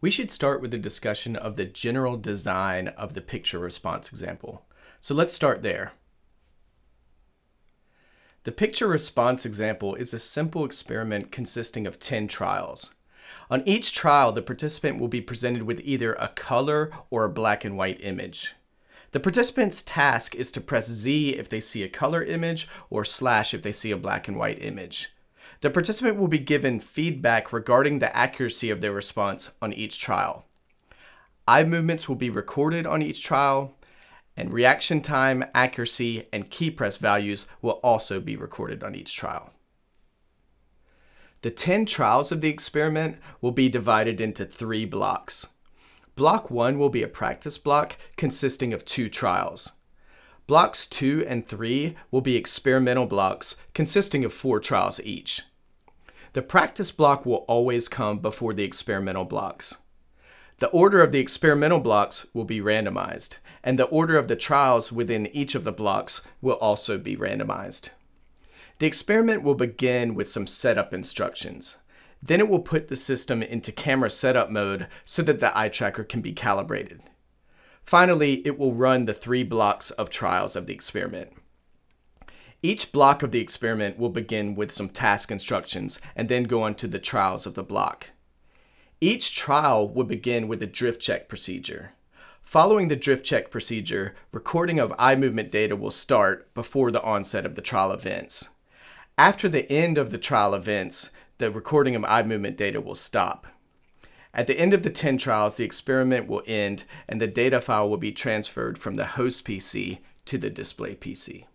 We should start with a discussion of the general design of the picture response example. So let's start there. The picture response example is a simple experiment consisting of 10 trials. On each trial, the participant will be presented with either a color or a black and white image. The participant's task is to press Z if they see a color image or slash if they see a black and white image. The participant will be given feedback regarding the accuracy of their response on each trial. Eye movements will be recorded on each trial, and reaction time, accuracy, and key press values will also be recorded on each trial. The 10 trials of the experiment will be divided into three blocks. Block 1 will be a practice block consisting of two trials. Blocks 2 and 3 will be experimental blocks consisting of four trials each. The practice block will always come before the experimental blocks. The order of the experimental blocks will be randomized, and the order of the trials within each of the blocks will also be randomized. The experiment will begin with some setup instructions. Then it will put the system into camera setup mode so that the eye tracker can be calibrated. Finally, it will run the three blocks of trials of the experiment. Each block of the experiment will begin with some task instructions and then go on to the trials of the block. Each trial will begin with a drift check procedure. Following the drift check procedure, recording of eye movement data will start before the onset of the trial events. After the end of the trial events, the recording of eye movement data will stop. At the end of the 10 trials, the experiment will end and the data file will be transferred from the host PC to the display PC.